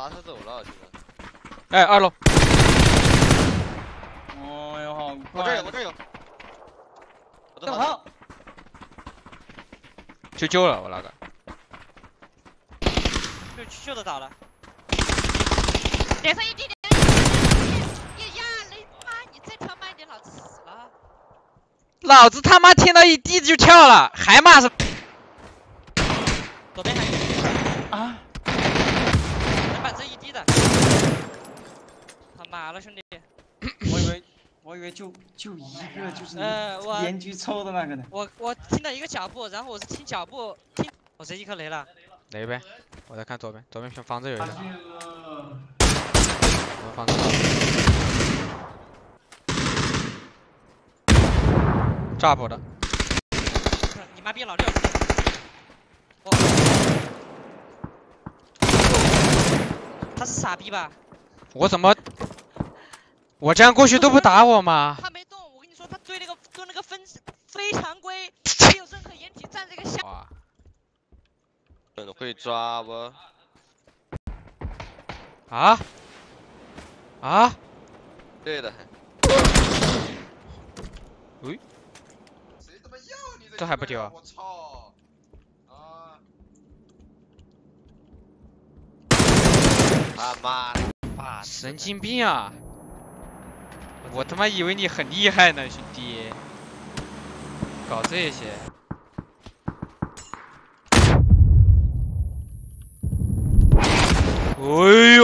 打他走了，现在。哎，二楼。哎呦，好我这有，我这有。正好。就救了我那个。就秀都倒了。脸上一滴，脸上一滴。呀呀，雷妈，你再跳慢点，老子死了。老子他妈听到一滴就跳了，还骂什？左边还有。啊！能板正一滴的。他妈了，兄弟！我以为我以为就就一个就是烟局抽的那个呢。我我听到一个脚步，然后我是听脚步听，我这一颗雷了。雷呗？我在看左边，左边房子有一个。房子。炸破的。你妈逼老六！他是傻逼吧？我怎么？我这样过去都不打我吗？他没动，我跟你说，他追那个对那个分非常规，没有任何掩体，站这个下。哇！会抓不？啊？啊？对的。喂？这还不丢啊？我操！啊他妈的！神经病啊！我他妈以为你很厉害呢，兄弟。搞这些。哎呦。